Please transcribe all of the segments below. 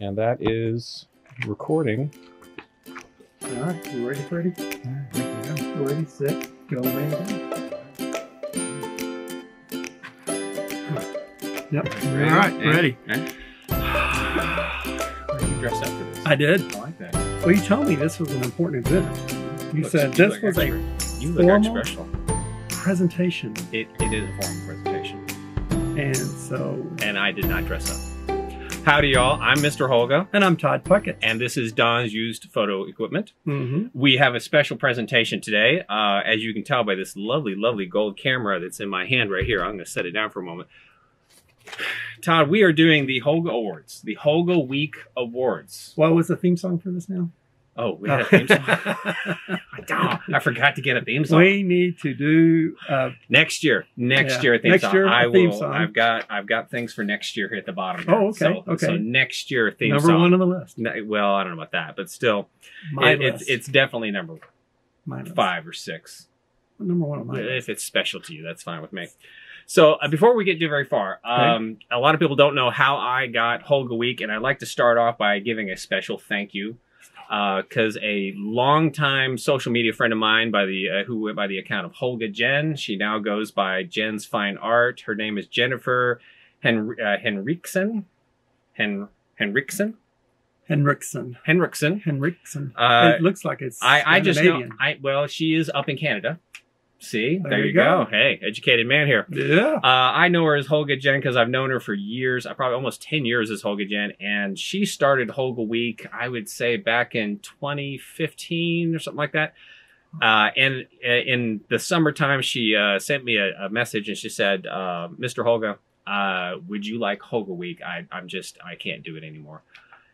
and that is recording. All right, you ready, Freddie? Ready, set, go, man. Yep. All right, ready. You dressed up for this. I did. I like that. Well, you told me this was an important event. You Looks- said you this look was a You look formal- special. presentation, It, it is a formal presentation, and so. and I did not dress up. Howdy, y'all. I'm Mr. Holga, And I'm Todd Puckett. and this is Don's used photo equipment. Mm-hmm. We have a special presentation today. Uh, as you can tell by this lovely, lovely gold camera that's in my hand right here. I'm going to set it down for a moment. Todd, we are doing the Holga Awards, the Holga Week Awards. What was the theme song for this now? Oh, we had a theme song. Ah, I forgot to get a theme song. we need to do. Uh, Next year, next Yeah. year, theme Next song. year, a I theme will. song. I've got. I've got things for next year here at the bottom. Here. Oh, okay, So, okay. So next year, theme number song. one on the list. Well, I don't know about that, but still, it, it's list. it's definitely number list. five or six. Number one on my list. If it's special to you, that's fine with me. So uh, before we get too very far, um, a lot of people don't know how I got Holga Week, and I'd like to start off by giving a special thank you because a longtime social media friend of mine by the uh, who went by the account of Holga Jen, she now goes by Jen's Fine Art. Her name is Jennifer Hen- uh, Henriksen. Hen- Henriksen. Henriksen. Henriksen. Henriksen. Uh, it looks like it's. I, I just know. I well, she is up in Canada. See, there, There you go. go. Hey, educated man here. Yeah. Uh, I know her as Holga Jen because I've known her for years. I probably almost ten years as Holga Jen, and she started Holga Week. I would say back in 2015 or something like that. Uh, and uh, in the summertime, she uh, sent me a, a message and she said, uh, "Mr. Holga, uh, would you like Holga Week? I, I'm just I can't do it anymore."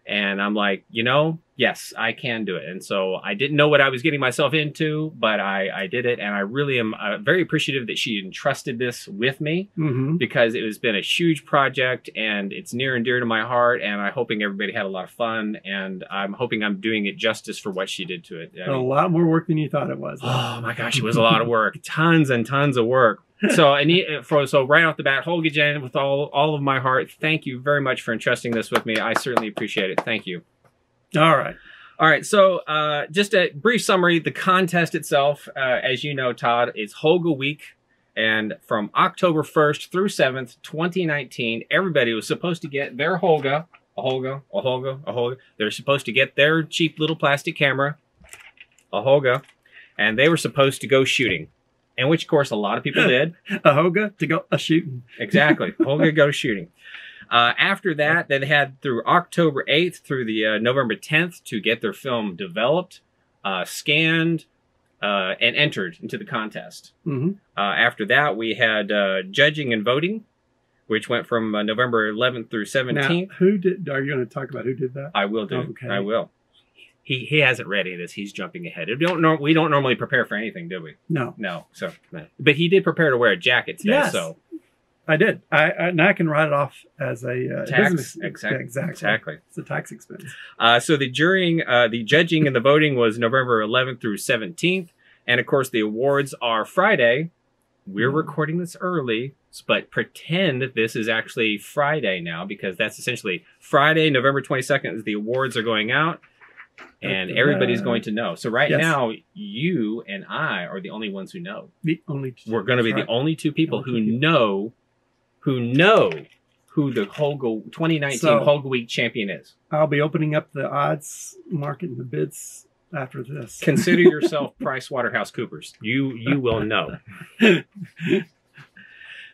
And I'm like, you know, yes, I can do it. And so I didn't know what I was getting myself into, but I, I did it. And I really am uh, very appreciative that she entrusted this with me Mm-hmm. because it has been a huge project and it's near and dear to my heart. And I'm hoping everybody had a lot of fun. And I'm hoping I'm doing it justice for what she did to it. I A mean, lot more work than you thought it was. Oh my gosh, it was a lot of work, tons and tons of work. So I need for so right off the bat, Holga Jen, with all all of my heart, thank you very much for entrusting this with me. I certainly appreciate it. Thank you. All right. All right, so uh, just a brief summary. The contest itself, uh, as you know, Todd, is Holga Week. And from October 1st through 7th, 2019, everybody was supposed to get their Holga, a Holga, a Holga, a Holga. They're supposed to get their cheap little plastic camera, a Holga, and they were supposed to go shooting. And which, of course, a lot of people did. A hoga to go a shooting. Exactly. Holga go shooting. Uh, after that, they had through October 8th through the uh, November 10th to get their film developed, uh, scanned, uh, and entered into the contest. Mm-hmm. Uh, after that, we had uh, judging and voting, which went from uh, November 11th through 17th. Now, who did? Are you going to talk about who did that? I will do. Okay. I will. He, he hasn't read any of this. He's jumping ahead. We don't, nor- we don't normally prepare for anything, do we? No, No. So, but he did prepare to wear a jacket today. Yes. So I did. I, I now I can write it off as a uh, Tax? business. Exact- Yeah, exactly. exactly. It's a tax expense. Uh, so the jurying, uh, the judging and the voting was November 11th through 17th, and of course the awards are Friday. We're Mhm. recording this early, but pretend this is actually Friday now because that's essentially Friday, November 22nd, is the awards are going out, and everybody's going to know. So right Yes. now, you and I are the only ones who know. The only We're going to be That's the only two people Only who two people. know, who know who the Holga 2019 So- Holga Week champion is. I'll be opening up the odds market and the bids after this. consider yourself Price Waterhouse Coopers. You you will know.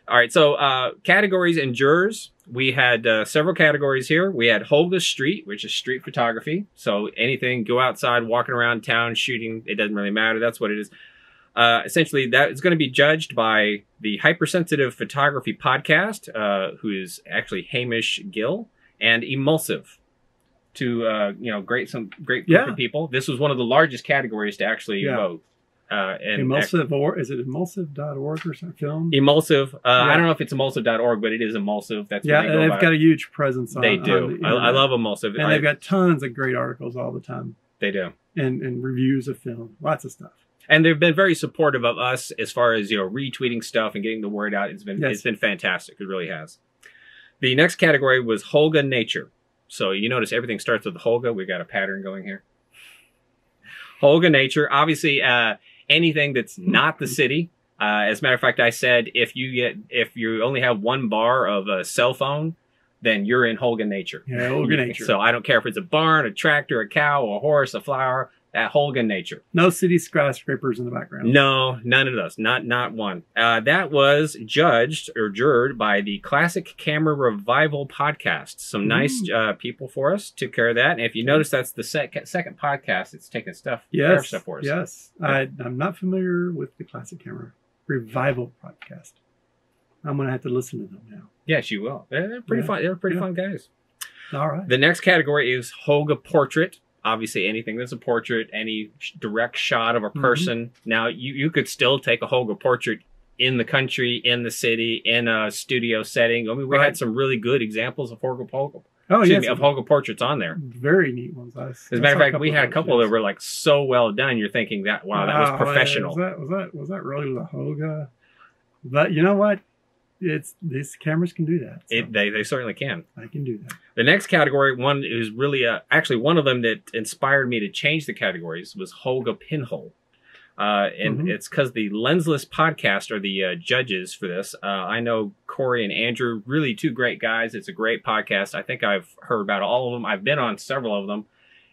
All right, so uh, categories and jurors. We had uh, several categories here. We had Holga Street, which is street photography. So anything, go outside, walking around town, shooting, it doesn't really matter. That's what it is. Uh, essentially, that is going to be judged by the Hypersensitive Photography Podcast, uh, who is actually Hamish Gill, and Emulsive. To uh, you know, great some great Yeah. people. This was one of the largest categories to actually Yeah. vote. Uh, and emulsive or is it emulsive.org or something? Film? Emulsive. Uh, I don't know if it's emulsive.org, but it is emulsive. That's yeah, they and go they've got a huge presence on They on do. the I, I love emulsive. And I- they've got tons of great articles all the time they do. and, and reviews of film. Lots of stuff. And they've been very supportive of us as far as you know retweeting stuff and getting the word out. It's been Yes. it's been fantastic. It really has. The next category was Holga Nature. So you notice everything starts with Holga. We've got a pattern going here. Holga Nature, obviously, uh, anything that's not the city. Uh, as a matter of fact, I said if you get if you only have one bar of a cell phone, then you're in Holga Nature. Yeah, Holga Nature. So I don't care if it's a barn, a tractor, a cow, a horse, a flower. That Holga Nature. No city skyscrapers in the background. No, none of those. Not not one. Uh, that was judged or jured by the Classic Camera Revival podcast. Some nice uh, people for us took care of that. And if you notice, that's the sec- second podcast. It's taking stuff, Yes. stuff for us. Yes. I, I'm not familiar with the Classic Camera Revival podcast. I'm going to have to listen to them now. Yes, you will. They're, they're pretty Yeah. fun. They're pretty Yeah. fun guys. All right. The next category is Holga Portrait. Obviously, anything that's a portrait, any direct shot of a Mhm. person. Now, you, you could still take a Holga portrait in the country, in the city, in a studio setting. I mean, we Right. had some really good examples of Holga, Holga, oh, me, of Holga portraits on there. Very neat ones. I, As a matter of fact, we had a couple that were like so well done. You're thinking that wow, that was professional. Was that, was that, was that really the Holga? But you know what? It's these cameras can do that. so It, they they certainly can. I can do that. The next category, one is really uh, actually one of them that inspired me to change the categories was Holga Pinhole. Uh, and Mhm. it's because the Lensless podcast are the uh, judges for this. Uh, I know Corey and Andrew, really two great guys. It's a great podcast. I think I've heard about all of them. I've been on several of them.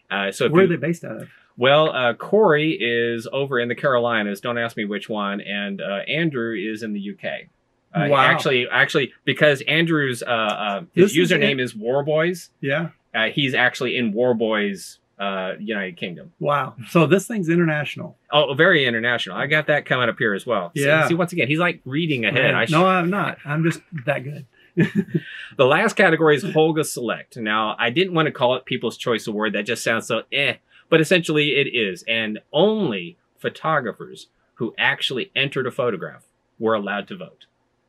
Uh, so Where you- are they based out of? Well, uh, Corey is over in the Carolinas. Don't ask me which one. And uh, Andrew is in the UK. Uh, Wow. Actually, actually, because Andrew's uh, uh, his This is username it. is Warboys. Yeah. Uh, he's actually in Warboys, uh, United Kingdom. Wow. So this thing's international. Oh, very international. I got that coming up here as well. Yeah. See, once again, he's like reading ahead. Man, I sh- no, I'm not. I'm just that good. The last category is Holga Select. Now, I didn't want to call it People's Choice Award. That just sounds so eh. But essentially, it is. And only photographers who actually entered a photograph were allowed to vote.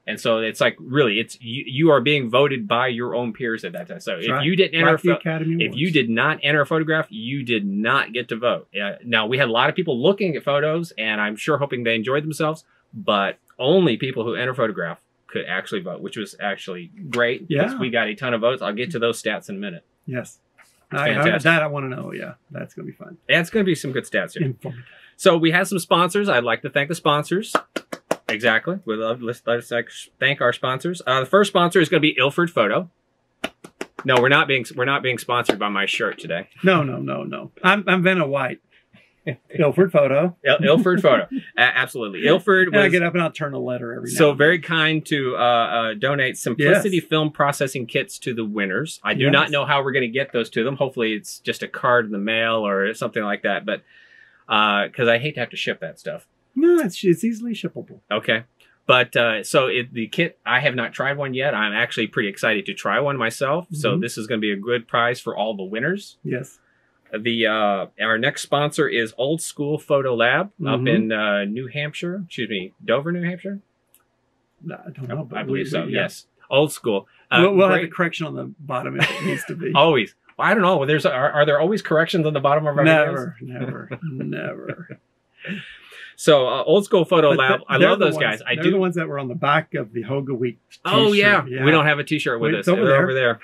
And so it's like really, it's you, you are being voted by your own peers at that time. So if right. you didn't enter, Like pho- Academy if you did not enter a photograph, you did not get to vote. Uh, now we had a lot of people looking at photos, and I'm sure hoping they enjoyed themselves, but only people who enter photograph could actually vote, which was actually great because Yeah. we got a ton of votes. I'll get to those stats in a minute. Yes. I, I, that I want to know. Yeah, that's gonna be fun. That's going to be some good stats here. So we have some sponsors. I'd like to thank the sponsors. Exactly. We love let's, let's thank our sponsors. Uh, the first sponsor is going to be Ilford Photo. No, we're not being we're not being sponsored by my shirt today. No, no, no, no. I'm I'm Vanna White. Ilford photo. Il- Ilford Photo, A- absolutely. Ilford And I get up and I'll turn a letter every so very kind to uh, uh, donate Simplicity Yes. film processing kits to the winners. I do Yes. not know how we're going to get those to them. Hopefully, it's just a card in the mail or something like that. But because I hate to have to ship that stuff. No, it's, it's easily shippable. Okay. But uh, so it, the kit, I have not tried one yet. I'm actually pretty excited to try one myself. So Mhm. this is going to be a good prize for all the winners. Yes. The uh, our next sponsor is Old School Photo Lab up Mhm. in uh, New Hampshire. Excuse me, Dover, New Hampshire. No, I don't know. But I believe we- so. yeah. Yes, Old School. Uh, we'll we'll have great- the correction on the bottom if it needs to be. always. Well, I don't know. There's are, are there always corrections on the bottom of our videos? never, never, never. So uh, Old School Photo But Lab. I love those ones- guys. I they're do. the ones that were on the back of the Holga Week. oh yeah. t-shirt. we don't have a T-shirt with Wait, us. over They're there. over there.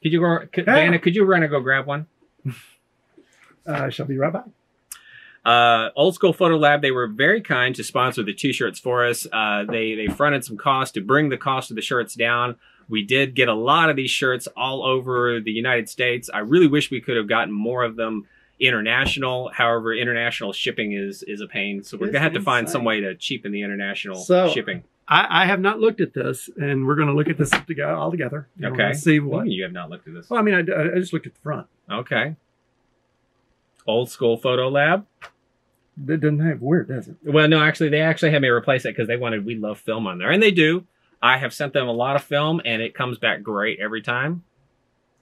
Could you go, could, Yeah. Vanna? Could you run and go grab one? Uh, shall be right back. Uh, Old School Photo Lab, they were very kind to sponsor the t-shirts for us. Uh, they, they fronted some cost to bring the cost of the shirts down. We did get a lot of these shirts all over the United States. I really wish we could have gotten more of them international. However, international shipping is, is a pain. So we're It's going to have to find insane. some way to cheapen the international So- shipping. I, I have not looked at this, and we're going to look at this together all together. Okay. See What? what? You have not looked at this. Well, I mean, I, I just looked at the front. Okay. Old School Photo Lab. It doesn't have where, does it? Well, no, actually, they actually had me replace it because they wanted We Love Film on there, and they do. I have sent them a lot of film, and it comes back great every time.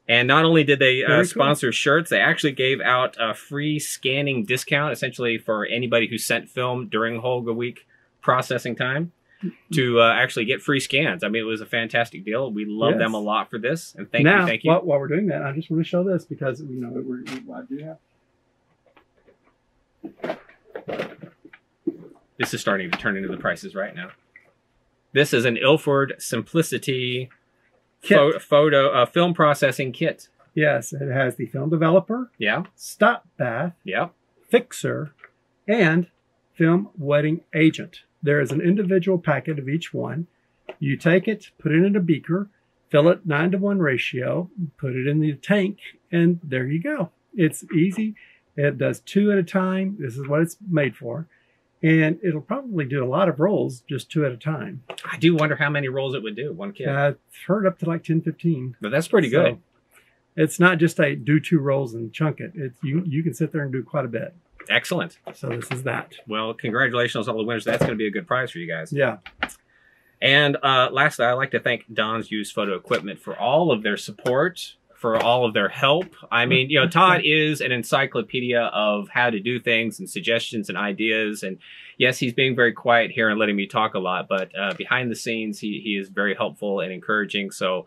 And not only did they uh, cool. sponsor shirts, they actually gave out a free scanning discount, essentially for anybody who sent film during Holga Week processing time, to uh, actually get free scans. I mean, it was a fantastic deal. We love Yes. them a lot for this, and thank now, you, thank you. While, while we're doing that, I just want to show this because you know that we're, we I do have. This is starting to turn into the prices right now. This is an Ilford Simplicity Pho- photo uh, film processing kit. Yes, it has the film developer, Yeah. stop bath, Yeah. fixer, and film wetting agent. There is an individual packet of each one. You take it, put it in a beaker, fill it nine to one ratio, put it in the tank, and there you go. It's easy. It does two at a time. This is what it's made for. And it'll probably do a lot of rolls just two at a time. I do wonder how many rolls it would do. One kid. I've heard up to like 10, 15. but that's pretty good. It's not just a do two rolls and chunk it. It's you you can sit there and do quite a bit. Excellent. So this is that. Well, congratulations on all the winners. That's going to be a good prize for you guys. Yeah. And uh, lastly, I'd like to thank Don's Used Photo Equipment for all of their support, for all of their help. I mean, you know, Todd is an encyclopedia of how to do things and suggestions and ideas. And yes, he's being very quiet here and letting me talk a lot, but uh, behind the scenes, he, he is very helpful and encouraging. So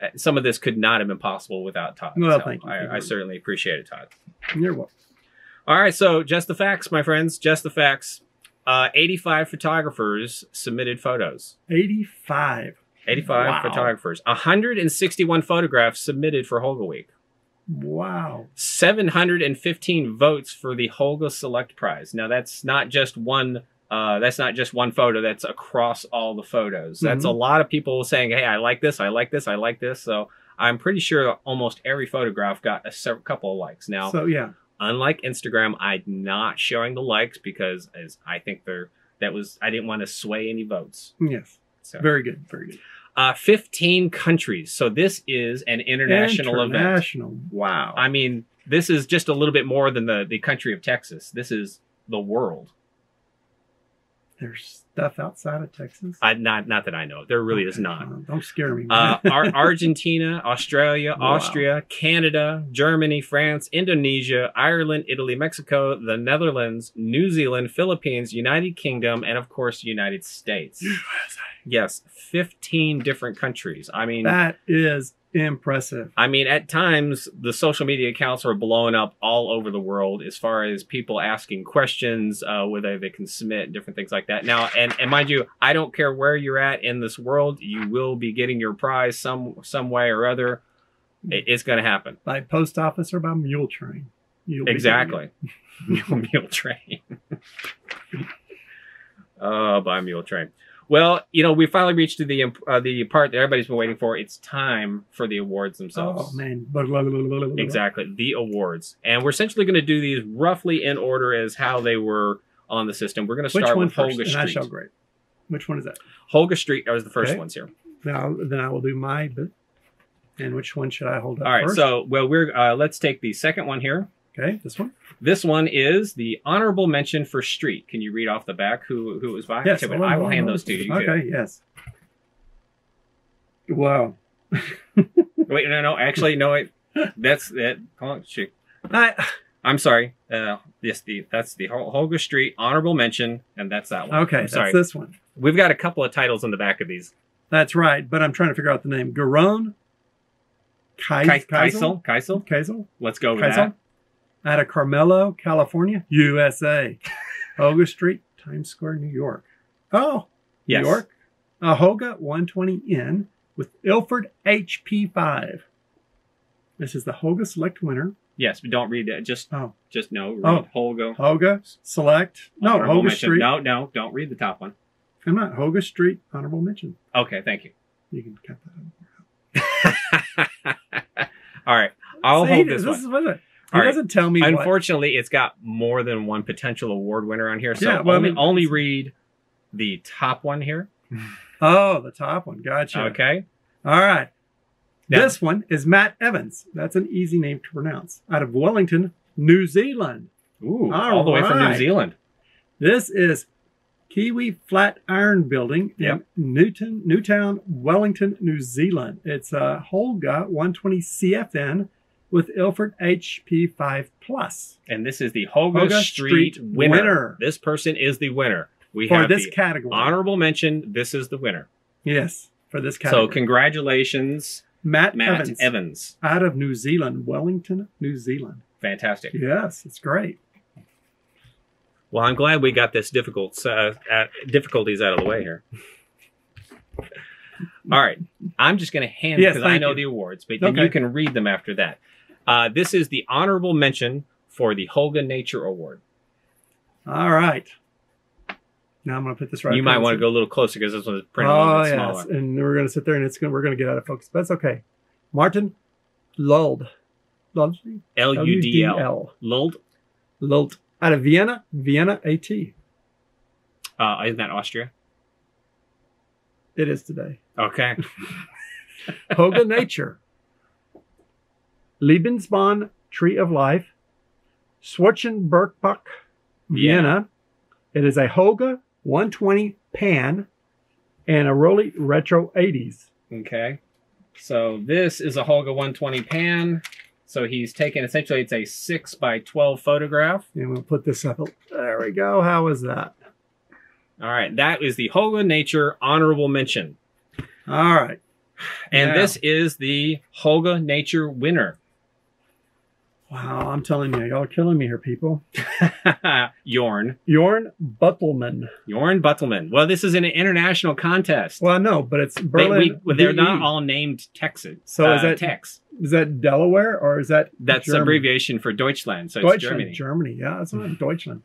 uh, some of this could not have been possible without Todd. Well, So thank you. I, I certainly appreciate it, Todd. You're welcome. All right, so just the facts, my friends, just the facts. Uh, 85 photographers submitted photos. 85. 85 Wow. photographers. 161 photographs submitted for Holga Week. Wow. 715 votes for the Holga Select Prize. Now that's not just one. Uh, that's not just one photo. That's across all the photos. That's a lot of people saying, "Hey, I like this. I like this. I like this." So I'm pretty sure almost every photograph got a se- couple of likes. Now, So yeah. unlike Instagram, I'm not showing the likes because as I think they're that was I didn't want to sway any votes. Yes. So Very good. Very good. Uh, 15 countries. So this is an international event. International. Wow. I mean, this is just a little bit more than the the country of Texas. This is the world. There's stuff outside of Texas. I, not not that I know. There really is not. uh, Don't scare me. Uh, Ar- Argentina, Australia, Wow. Austria, Canada, Germany, France, Indonesia, Ireland, Italy, Mexico, the Netherlands, New Zealand, Philippines, United Kingdom, and of course, United States. USA. Yes, 15 different countries. I mean, that is impressive. I mean, at times the social media accounts are blowing up all over the world as far as people asking questions, uh, whether they can submit different things like that. Now, and, and mind you, I don't care where you're at in this world, you will be getting your prize some some way or other. It- it's going to happen. By post office or by mule train. You'll Exactly. mule, mule train. oh, by mule train. Well, you know, we finally reached to the uh, the part that everybody's been waiting for. It's time for the awards themselves. Oh man. Blah, blah, blah. Exactly, the awards. And we're essentially going to do these roughly in order as how they were on the system. We're going to Which start one with first? Holga And I shall Street. grade. Which one is that? Holga Street are the first Okay. ones here. Now then I will do my. And which one should I hold up All right, first? so well, we're uh, let's take the second one here. Okay, this one. This one is the honorable mention for Street. Can you read off the back who who it was by? Yes, Okay, I will hand those to you. Okay, could- yes. Wow. Wait, no, no, actually, no. Wait, that's that. On, shit. I, I'm sorry. Uh, yes, the that's the Holga Street honorable mention, and that's that one. okay, I'm that's sorry. this one. We've got a couple of titles on the back of these. That's right, but I'm trying to figure out the name. Garon Kai- Kai- Kaisel? Kaisel, Kaisel. Let's go with Kaisel? that. Out of Carmelo, California, USA. Holga Street, Times Square, New York. Oh, Yes. New York. A Holga 120N with Ilford HP5. This is the Holga Select winner. Yes, but don't read it. Just Oh. just no. Read Oh. Holga. Holga Select. No, Honorable Holga mention. Street. No, no, don't read the top one. I'm not. Holga Street, honorable mention. Okay, thank you. You can cut that out. All right, I'll See, hold this, this one. What He All right. doesn't tell me what. Unfortunately, it's got more than one potential award winner on here, so Yeah, well, I only, mean- only read the top one here. Oh, the top one. Gotcha. Okay. All right. Now- This one is Matt Evans. That's an easy name to pronounce. Out of Wellington, New Zealand. Ooh, All all the way from New. Zealand. This is Kiwi Flat Iron Building Yep. in Newton, Newtown, Wellington, New Zealand. It's a Holga 120 CFN with Ilford HP5 Plus And this is the Holga, Holga Street, Street winner. winner. This person is the winner. We for have this category. honorable mention. This is the winner. Yes, for this category. So congratulations, Matt, Matt Evans, Evans. out of New Zealand, Wellington, New Zealand. Fantastic. Yes, it's great. Well, I'm glad we got this difficult uh, difficulties out of the way here. All right. I'm just going to hand Yes, because I know you. the awards, but then Okay. you can read them after that. Uh, this is the honorable mention for the Holga Nature Award. All right. Now I'm going to put this right. you might want to go a little closer because this one's printed a Oh little bit yes, smaller. and we're going to sit there and it's going. We're going to get out of focus. But that's okay. Martin Luld. Luld. L U D L. L. Luld. Luld. Out of Vienna, Vienna AT. Uh, isn't that Austria? It is today. Okay. Holga Nature. Lebensbaum Tree of Life. Schwarzenbergbach, Vienna. It is a Holga 120 pan and a Rollei Retro 80s. Okay. So this is a Holga 120 pan. So he's taken essentially it's a six by 12 photograph. And we'll put this up. There we go. How is that? All right. That is the Holga Nature honorable mention. All right. And Now- this is the Holga Nature winner. Wow, I'm telling you, y'all are killing me here, people. Yorn. Jorn Buttelman. Yorn Buttelman. Well, this is an international contest. Well, I know, but it's They, Berlin. well, they're not all named Texas. So uh, is that- Tex? Is that Delaware or is that That's Germany? abbreviation for Deutschland. So it's Deutschland, Germany. Germany. Yeah, that's not Deutschland.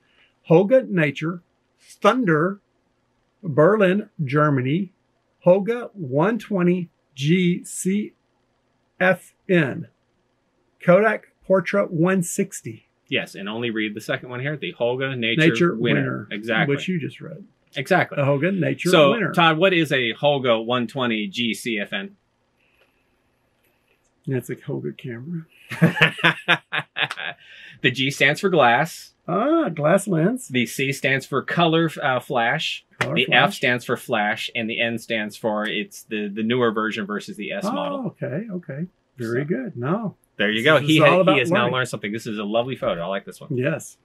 Holga Nature, Thunder, Berlin, Germany, Holga 120 GCFN, Kodak Portra 160, Yes, and only read the second one here. The Holga Nature, Nature winner. winner, Exactly. which you just read. exactly. The Holga Nature so, winner. Todd, what is a Holga 120 GCFN? That's a Holga camera. the G stands for glass. Ah, glass lens. The C stands for color uh, flash. Color the flash. F stands for flash, and the N stands for it's the the newer version versus the S oh, model. okay, okay. Very So- good. No, There you go. He, he has now learned something. This is a lovely photo. I like this one. yes.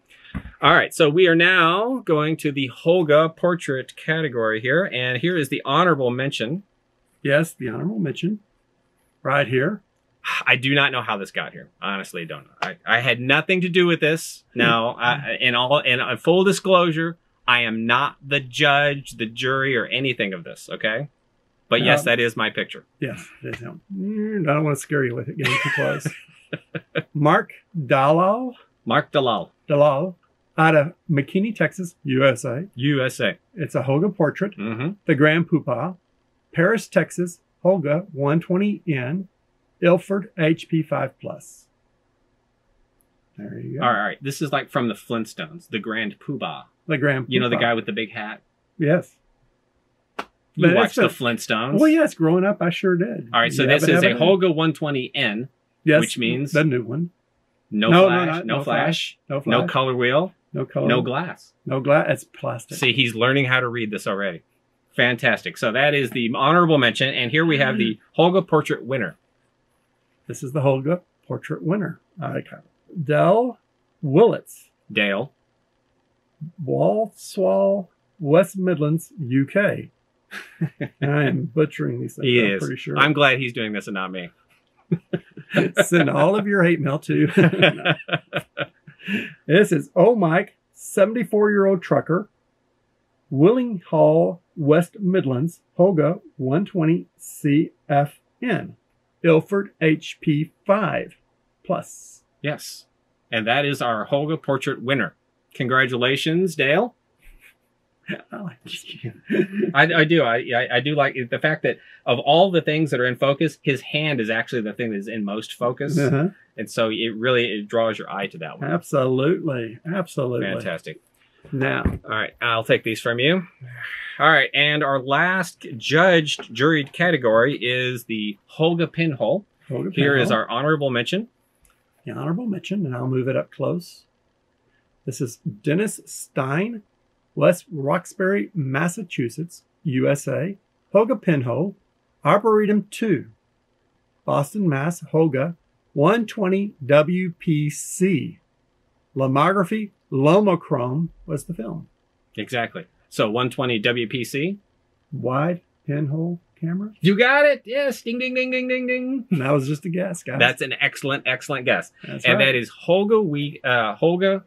All right, so we are now going to the Holga portrait category here, and here is the honorable mention. Yes, the honorable mention right here. I do not know how this got here. Honestly, I honestly don't know. I, I had nothing to do with this. Now, I, in all in uh, full disclosure, I am not the judge, the jury, or anything of this. Okay, but yes, Um, that is my picture. Yes, it is him. Mm, I don't want to scare you with it getting too close. Mark Dalal, Mark Dalal, Dalal, out of McKinney, Texas, USA. USA. It's a Holga portrait. hmm The Grand Poobah, Paris, Texas, Holga 120N, Ilford HP 5 Plus. There you go. All right, this is like from the Flintstones, the Grand Poobah. The Grand You know the guy with the big hat. Yes. You But watched the Flintstones. Well, yes, growing up, I sure did. All right, so Yeah, this is a Holga 120N, yes, which means- the new one. no, No, no, flash, not- no, no flash, No flash, no color wheel, no color, no glass. no glass. It's plastic. See, he's learning how to read this already. Fantastic. So that is the honorable mention, and here we have the Holga portrait winner. This is the Holga portrait winner. Okay. Dell Willits, Dale. Walsall, West Midlands, UK. I am butchering these things. He I'm is. pretty sure. I'm glad he's doing this and not me. Send all of your hate mail to. this is Oh Mike, 74 year old trucker, Willenhall, West Midlands, Holga 120 CFN, Ilford HP 5 plus. yes. And that is our Holga portrait winner. Congratulations, Dale. I like this. I, I do. I, I I do like the fact that of all the things that are in focus, his hand is actually the thing that is in most focus, Uh-huh. and so it really it draws your eye to that one. Absolutely. Absolutely. Fantastic. Now, All right, I'll take these from you. All right, and our last judged juried category is the Holga pinhole. Holga Here is Pinhole. our honorable mention. the honorable mention, and I'll move it up close. This is Dennis Stein, West Roxbury, Massachusetts, USA. Holga Pinhole, Arboretum 2, Boston, Mass. Holga 120 WPC. Lomography, Lomochrome was the film. Exactly. So 120 WPC. Wide pinhole camera. You got it. Yes. Ding ding ding ding ding ding. That was just a guess, guys. That's an excellent excellent guess. That's and right. that is Holga we uh Holga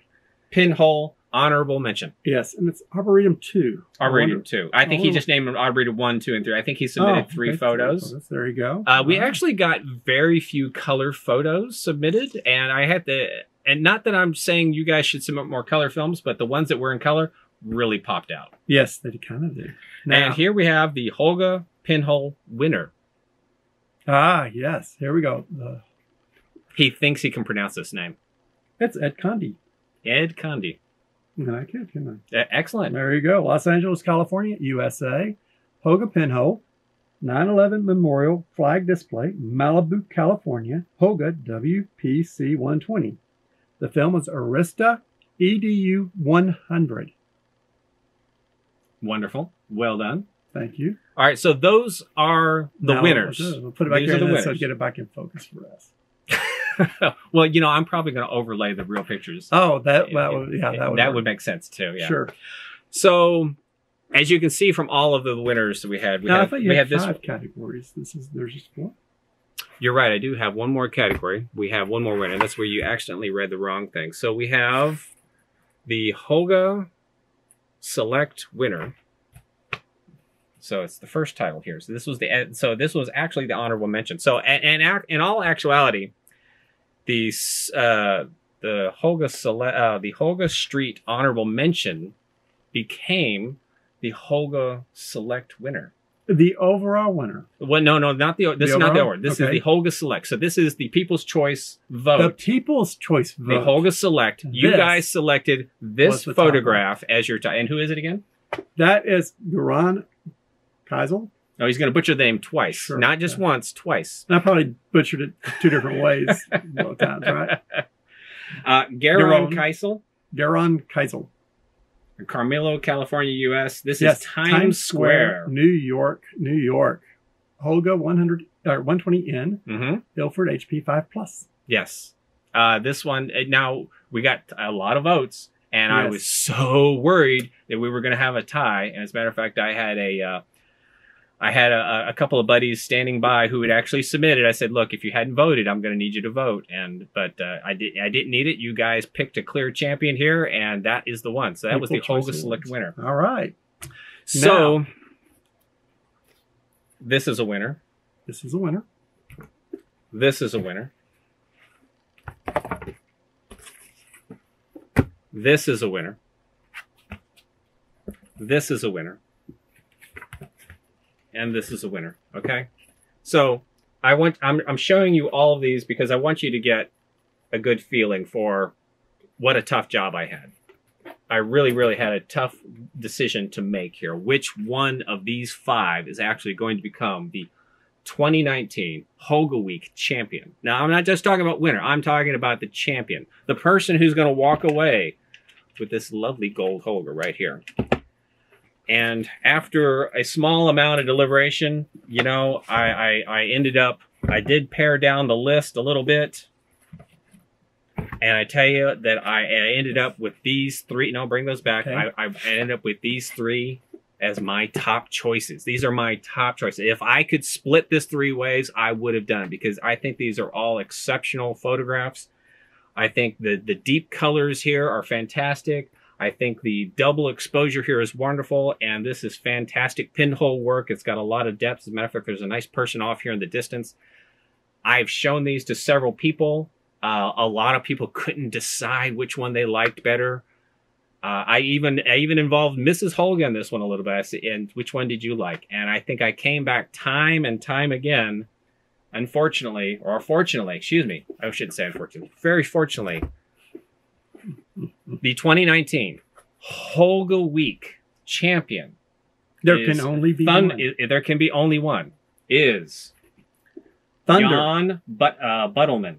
pinhole honorable mention. Yes, and it's Arboretum two. I Arboretum two. I think he Oh. just named them Arboretum one, two, and three. I think he submitted Oh, three okay, photos. There you go. Uh, we right. actually got very few color photos submitted, and I had to. And not that I'm saying you guys should submit more color films, but the ones that were in color really popped out. yes, they kind of do. Now, and here we have the Holga Pinhole winner. ah, yes, here we go. The, He thinks he can pronounce this name, it's Ed Condi. Ed Condi. And I can, can I? Uh, excellent. There you go. Los Angeles, California, USA. Holga Pinhole, 9/11 Memorial Flag Display, Malibu, California. Holga WPC 120. The film is Arista EDU 100. Wonderful. Well done. Thank you. All right, so those are the winners. We'll put it back These here and so get it back in focus for us. well, you know, I'm probably going to overlay the real pictures. Oh, that, that would, yeah, that would, work. make sense too. Yeah. Sure. So, as you can see from all of the winners that we had, we now, I have, thought you we had have this. five categories. This is there's just one. You're right. I do have one more category. We have one more winner. That's where you accidentally read the wrong thing. So we have the Holga Select winner. So it's the first title here. So this was the so this was actually the honorable mention. So and, and in all actuality, the uh, the Holga Select uh, the Holga Street honorable mention became the Holga Select winner. The overall winner, Well, no, no, not the. This The is not the award. This Okay. is the Holga Select. So this is the People's Choice vote. the. People's Choice vote. The. Holga Select. You guys selected this was the top photograph as your. T- and who is it again? That is Garan Keisel. Oh, he's going to butcher the name twice, Sure, not just yeah. once, twice. And I probably butchered it two different ways both times, right? Uh, Garon Garon. Keisel, Garan Keisel. Carmelo, California, U.S. This Yes, is Times, Square. New York, New York. Holga 100 or 120N, hmm Ilford HP 5 Plus. Yes. Uh, this one uh, now we got a lot of votes, and I was so worried that we were going to have a tie. And as a matter of fact, I had a uh, I had a, a couple of buddies standing by who had actually submitted. I said, "Look, if you hadn't voted, I'm going to need you to vote." And but uh, I did I didn't need it. You guys picked a clear champion here, and that is the one. So that was the People Holga Select winner. All right. So this is a winner. This is a winner. This is a winner. This is a winner. This is a winner. And this is a winner. Okay? So I want I'm I'm showing you all of these because I want you to get a good feeling for what a tough job I had. I really, really had a tough decision to make here. Which one of these five is actually going to become the 2019 Holga Week champion. Now, I'm not just talking about winner. I'm talking about the champion, the person who's going to walk away with this lovely gold Holga right here. And after a small amount of deliberation, you know, I, I, I ended up, I did pare down the list a little bit. And I tell you that I, I ended up with these three. No, bring those back. Okay. I, I ended up with these three as my top choices. These are my top choices. If I could split this three ways, I would have done because I think these are all exceptional photographs. I think the the deep colors here are fantastic. I think the double exposure here is wonderful, and this is fantastic pinhole work. It's got a lot of depth. As a matter of fact, there's a nice person off here in the distance. I've shown these to several people. Uh, a lot of people couldn't decide which one they liked better. Uh, I even I even involved Mrs. Holga in this one a little bit. I said, and which one did you like? And I think I came back time and time again. Unfortunately, or fortunately, excuse me, I shouldn't say unfortunately. Very fortunately, the 2019 Holga Week champion. There can only be Thun- one. i- there can be only one. Is Thunder, Jan but uh, Buttleman.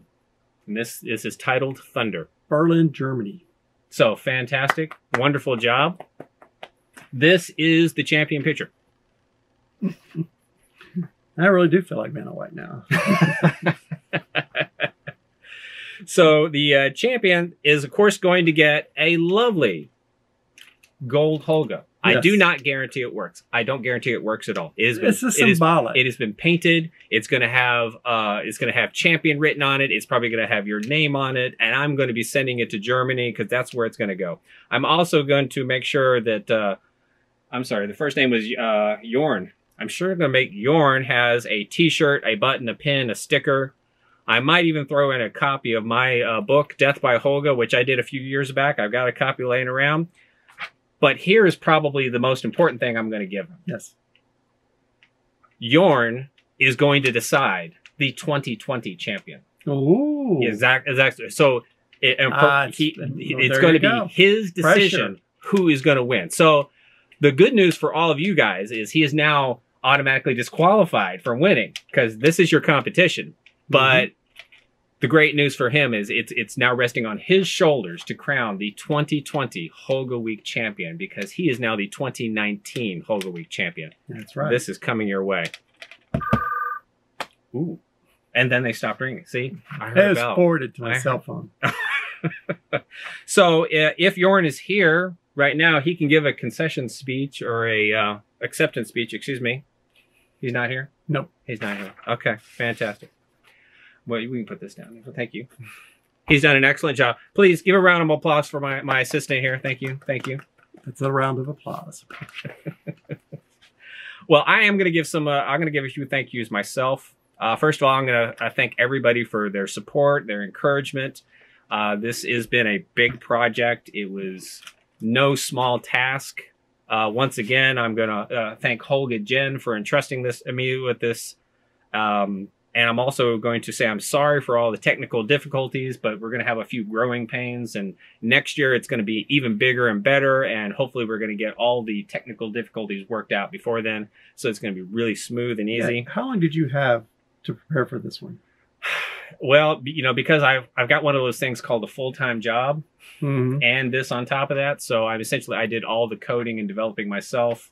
And this, this is titled Thunder. Berlin, Germany. So fantastic, wonderful job. This is the champion picture. I really do feel like Vanna White now. So the uh, champion is, of course, going to get a lovely gold Holga. I do not guarantee it works. I don't guarantee it works at all. It has been, It's a it is- symbolic. it has been painted. It's going to have uh, it's going to have champion written on it. It's probably going to have your name on it, and I'm going to be sending it to Germany because that's where it's going to go. I'm also going to make sure that uh, I'm sorry, the first name was uh, Yorn. I'm sure I'm going to make Yorn has a T-shirt, a button, a pin, a sticker. I might even throw in a copy of my uh, book, Death by Holga, which I did a few years back. I've got a copy laying around. But here is probably the most important thing I'm going to give him. yes. Yorn is going to decide the 2020 champion. Ooh. Exactly. Exactly. So it, and Ah, he, well, it's going to go. be his decision who is going to win. So the good news for all of you guys is he is now automatically disqualified from winning because this is your competition. But the great news for him is it's it's now resting on his shoulders to crown the 2020 Holga Week champion because he is now the 2019 Holga Week champion. That's right. This is coming your way. Ooh. And then they stopped ringing. See? I heard it was bell. forwarded to my I- cell phone. So uh, if Yorn is here right now, he can give a concession speech or a uh, acceptance speech. Excuse me. He's not here. Nope. He's not here. Okay, fantastic. Well, we can put this down. Well, thank you. He's done an excellent job. Please give a round of applause for my, my assistant here. Thank you. Thank you. It's a round of applause. Well, I am going to give some. Uh, I'm going to give a few thank yous myself. Uh, first of all, I'm going to uh, thank everybody for their support, their encouragement. Uh, this has been a big project. It was no small task. Uh, once again, I'm going to uh, thank Holga Jen for entrusting this me with this. Um, and I'm also going to say I'm sorry for all the technical difficulties, but we're going to have a few growing pains. And next year it's going to be even bigger and better. And hopefully we're going to get all the technical difficulties worked out before then. So it's going to be really smooth and easy. How long did you have to prepare for this one? Well, you know, because I've, I've got one of those things called a full-time job Mm-hmm. and this on top of that. So I'm essentially, I did all the coding and developing myself.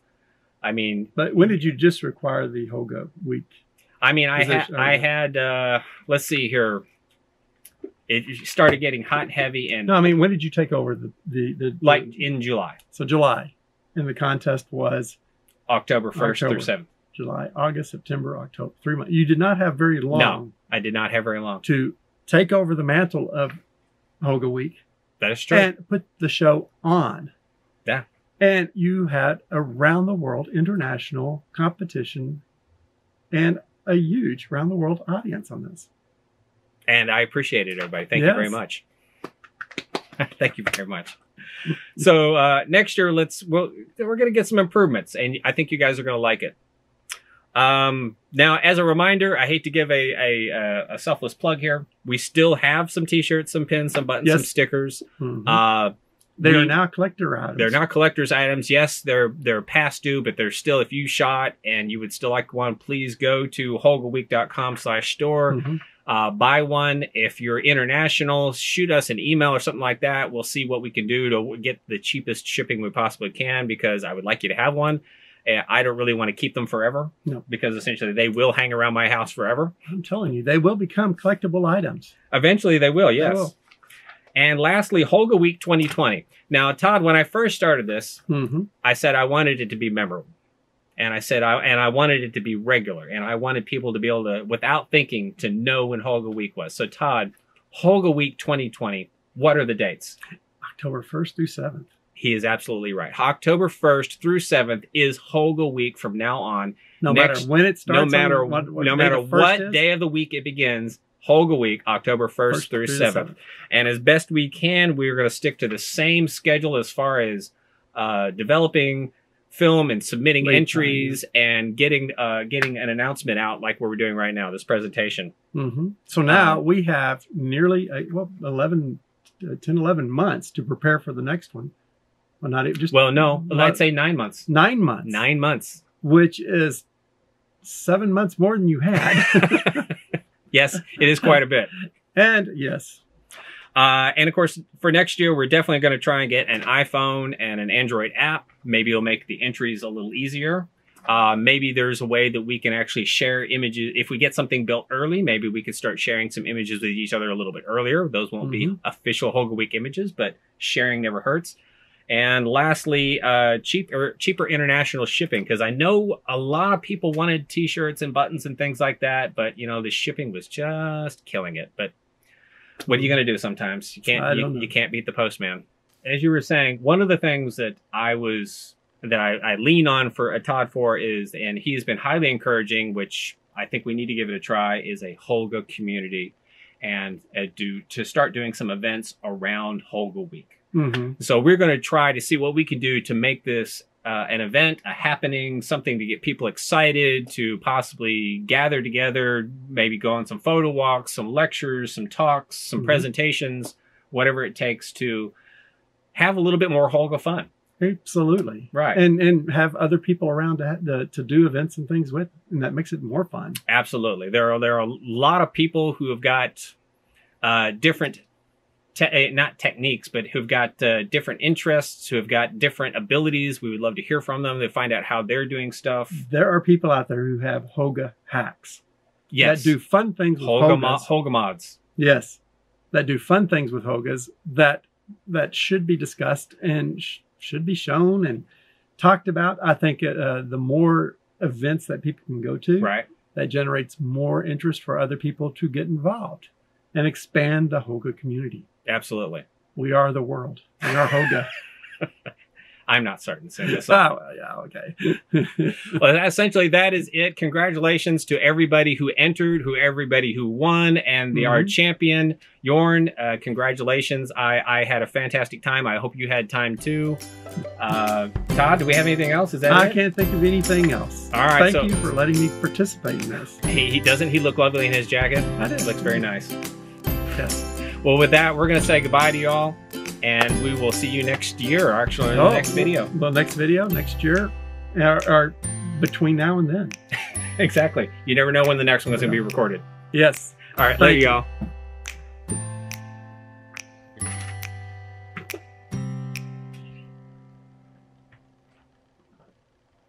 I mean, But when did you just require the Holga week? I mean, I I had, uh, let's see here. It started getting hot and heavy and No, I mean when did you take over the the, the like in July, so July, and the contest was October 1st October. through 7th. July, August, September, October, three months. You did not have very long No, I did not have very long. to take over the mantle of Holga Week That is true. and put the show on. Yeah. And you had around the world international competition and a huge round the world audience on this. and I appreciate it, everybody. Thank you very much. Thank you very much. So uh, next year, let's well, we're going to get some improvements, and I think you guys are going to like it. Um, now, as a reminder, I hate to give a, a a selfless plug here. We still have some T-shirts, some pins, some buttons, some Yes. stickers. Mhm. Uh, they we- are now collector items. they're not collector's items. Yes, they're they're past due, but they're still. If you shot and you would still like one, please go to holgaweek.com slash store. Mhm. Uh, buy one. If you're international, shoot us an email or something like that. We'll see what we can do to get the cheapest shipping we possibly can because I would like you to have one. And I don't really want to keep them forever No. because essentially they will hang around my house forever. I'm telling you, they will become collectible items. Eventually they will, yes. will. And lastly, Holga Week 2020. Now, Todd, when I first started this, hmm I said I wanted it to be memorable. And I said I and I wanted it to be regular. And I wanted people to be able to, without thinking, to know when Holga Week was. So Todd, Holga Week 2020, what are the dates? October 1st through 7th. He is absolutely right. October 1st through 7th is Holga Week from now on. No Next- matter when it starts. no on matter what, what no matter what is, day of the week it begins, Holga Week, October 1st, first through the 7th. And as best we can, we're going to stick to the same schedule as far as uh, developing film and submitting Lead time, entries and getting uh, getting an announcement out like what we're doing right now, this presentation. hmm So now Um, we have nearly uh, well 11, uh, 10, 11 months to prepare for the next one. Well, not just Well, no, Not- I'd say nine months. nine months. Nine months. which is seven months more than you had. yes, it is quite a bit. and yes, Uh, and of course, for next year, we're definitely going to try and get an iPhone and an Android app. Maybe it'll make the entries a little easier. Uh, maybe there's a way that we can actually share images. If we get something built early, maybe we could start sharing some images with each other a little bit earlier. Those won't be Mhm. official Holga Week images, but sharing never hurts. And lastly, uh, cheap or cheaper international shipping because I know a lot of people wanted T-shirts and buttons and things like that, but you know the shipping was just killing it. But what are you going to do? Sometimes you can't you, you can't beat the postman. As you were saying, one of the things that I was that I, I lean on for a Todd for is, and he's been highly encouraging, which I think we need to give it a try, is a Holga community and uh, do to start doing some events around Holga Week. Hmm So we're going to try to see what we can do to make this uh, an event, a happening, something to get people excited, to possibly gather together, maybe go on some photo walks, some lectures, some talks, some Mhm. presentations, whatever it takes to have a little bit more Holga fun. Absolutely. Right. And and have other people around to, to to do events and things with, and that makes it more fun. Absolutely. There are there are a lot of people who have got uh, different, te- eh, not techniques, but who've got uh, different interests, who have got different abilities. We would love to hear from them to find out how they're doing stuff. There are people out there who have Holga hacks Yes, that do fun things with Holga, Holgas. Holga mods. Yes, that do fun things with Holgas that that should be discussed and sh- should be shown and talked about. I think uh, the more events that people can go to, Right. that generates more interest for other people to get involved and expand the Holga community. Absolutely. We are the world. We are Holga. I'm not certain. sing this. oh, yeah, okay. well, essentially, that is it. Congratulations to everybody who entered, who everybody who won, and the Mhm. our champion, Yorn. Uh, congratulations. I, I had a fantastic time. I hope you had time too. Uh, Todd, do we have anything else? Is that I it? can't think of anything else. All right, Thank so- you for letting me participate in this. He, he doesn't he look lovely in his jacket? I did. It looks very nice. Yes. Well, with that, we're going to say goodbye to y'all, and we will see you next year, actually, in the Oh. next video. Well, next video, next year, or, or between now and then. Exactly. You never know when the next one is going to be recorded. Yes. All right, Thank later, you. y'all.